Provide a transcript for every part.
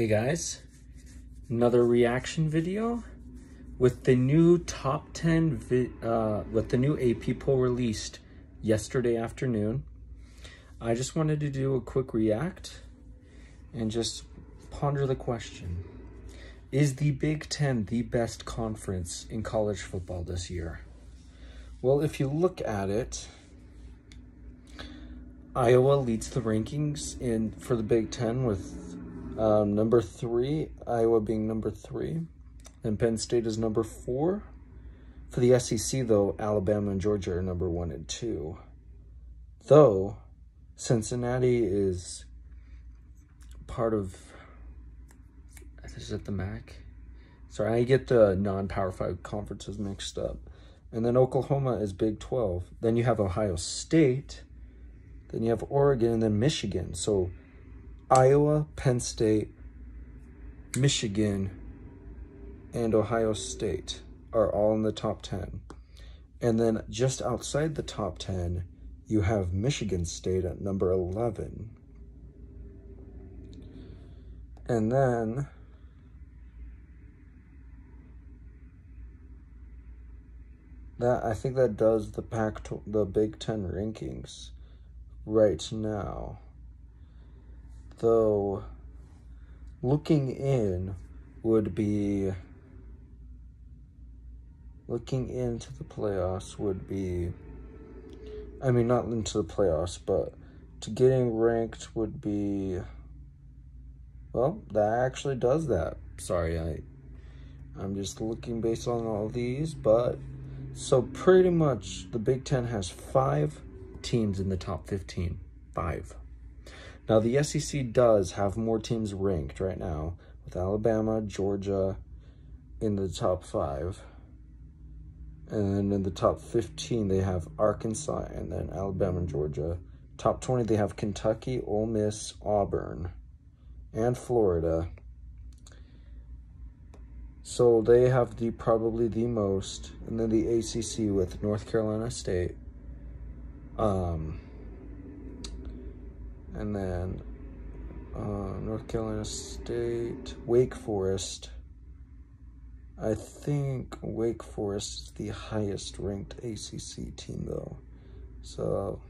Hey guys, another reaction video with the new top 10 uh, with the new AP poll released yesterday afternoon. I just wanted to do a quick react and just ponder the question. Is the Big Ten the best conference in college football this year? Well, if you look at it, Iowa leads the rankings in for the Big Ten with um, number three, Iowa being number three. And Penn State is number four. For the SEC, though, Alabama and Georgia are number one and two. Though, Cincinnati is part of, is it the MAC? Sorry, I get the non-Power 5 conferences mixed up. And then Oklahoma is Big 12. Then you have Ohio State. Then you have Oregon and then Michigan. So Iowa, Penn State, Michigan, and Ohio State are all in the top 10. And then just outside the top 10, you have Michigan State at number 11. And then that I think that does the Pac the Big 10 rankings right now though looking in would be looking into the playoffs would be I mean not into the playoffs but to getting ranked would be well that actually does that. Sorry I I'm just looking based on all these but so pretty much the Big Ten has five teams in the top 15 five now, the SEC does have more teams ranked right now, with Alabama, Georgia in the top five. And in the top 15, they have Arkansas and then Alabama and Georgia. Top 20, they have Kentucky, Ole Miss, Auburn, and Florida. So they have the probably the most. And then the ACC with North Carolina State. Um, and then uh, North Carolina State, Wake Forest. I think Wake Forest is the highest ranked ACC team though. So,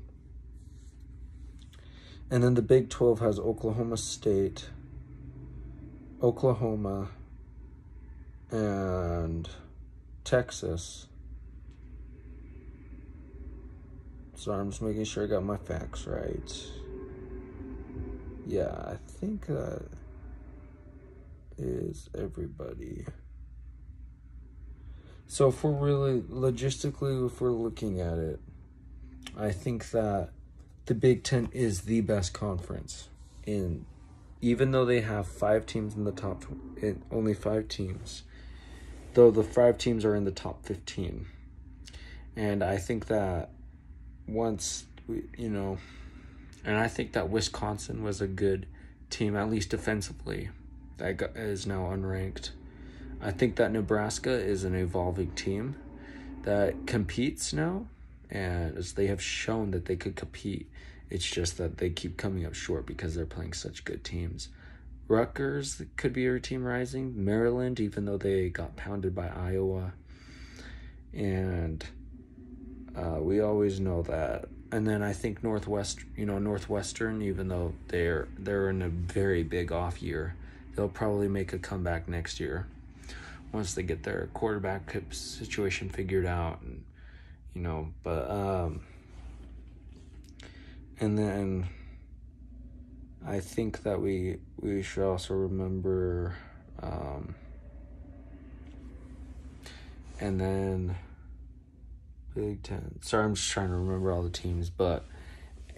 and then the Big 12 has Oklahoma State, Oklahoma, and Texas. So I'm just making sure I got my facts right yeah, I think that is everybody. So if we're really logistically, if we're looking at it, I think that the Big Ten is the best conference in, even though they have five teams in the top, in only five teams, though the five teams are in the top 15. And I think that once we, you know, and I think that Wisconsin was a good team, at least defensively, that is now unranked. I think that Nebraska is an evolving team that competes now, and as they have shown that they could compete. It's just that they keep coming up short because they're playing such good teams. Rutgers could be a team rising. Maryland, even though they got pounded by Iowa. And uh, we always know that and then I think Northwest, you know, Northwestern, even though they're they're in a very big off year, they'll probably make a comeback next year once they get their quarterback situation figured out, and you know, but um, and then I think that we we should also remember, um, and then. Big Ten. Sorry, I'm just trying to remember all the teams, but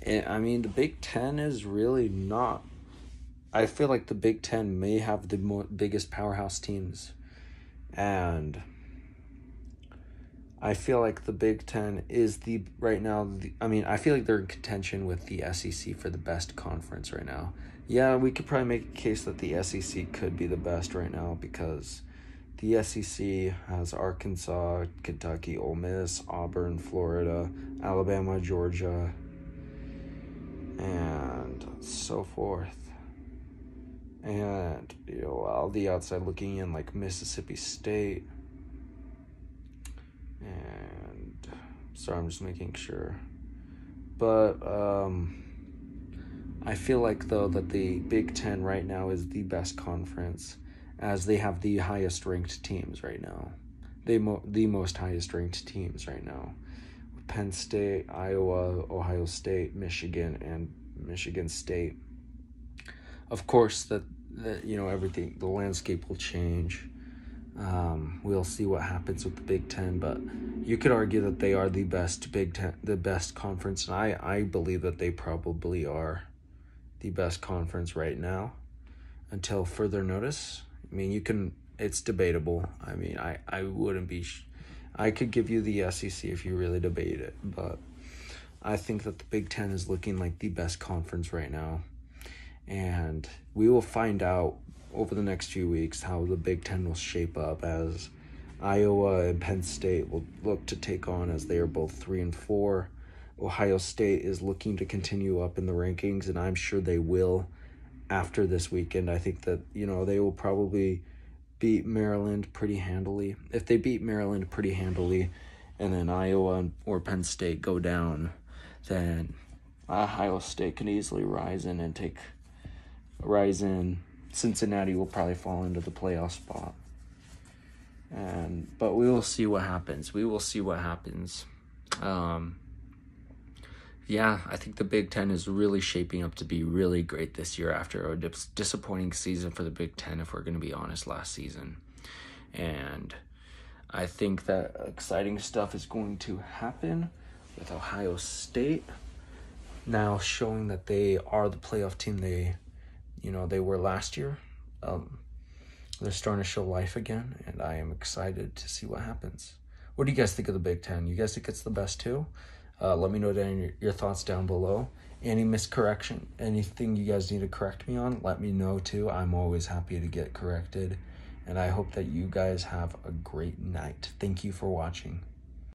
it, I mean, the Big Ten is really not. I feel like the Big Ten may have the mo- biggest powerhouse teams, and I feel like the Big Ten is the right now. The, I mean, I feel like they're in contention with the SEC for the best conference right now. Yeah, we could probably make a case that the SEC could be the best right now because the SEC has Arkansas, Kentucky, Ole Miss, Auburn, Florida, Alabama, Georgia, and so forth. And, you know, all the outside looking in, like Mississippi State. And, sorry, I'm just making sure. But, um, I feel like, though, that the Big Ten right now is the best conference as they have the highest ranked teams right now. They mo- the most highest ranked teams right now. Penn State, Iowa, Ohio State, Michigan, and Michigan State. Of course, that that you know everything, the landscape will change. Um, we'll see what happens with the Big Ten, but you could argue that they are the best Big Ten, the best conference, and I I believe that they probably are the best conference right now, until further notice. I mean, you can. It's debatable. I mean, I I wouldn't be. I could give you the SEC if you really debate it, but I think that the Big Ten is looking like the best conference right now. And we will find out over the next few weeks how the Big Ten will shape up as Iowa and Penn State will look to take on as they are both three and four. Ohio State is looking to continue up in the rankings, and I'm sure they will after this weekend. I think that, you know, they will probably beat Maryland pretty handily. If they beat Maryland pretty handily, and then Iowa or Penn State go down, then Ohio State can easily rise in and take rise in. Cincinnati will probably fall into the playoff spot. And but we will see what happens. We will see what happens. Um, yeah, I think the Big Ten is really shaping up to be really great this year after a dis- disappointing season for the Big Ten, if we're going to be honest, last season. And I think that exciting stuff is going to happen with Ohio State now showing that they are the playoff team they, you know, they were last year. Um, they're starting to show life again, and I am excited to see what happens. What do you guys think of the Big Ten? You guys think it's the best too? Uh, let me know down your, your thoughts down below. Any miscorrection, anything you guys need to correct me on, let me know too. I'm always happy to get corrected. And I hope that you guys have a great night. Thank you for watching.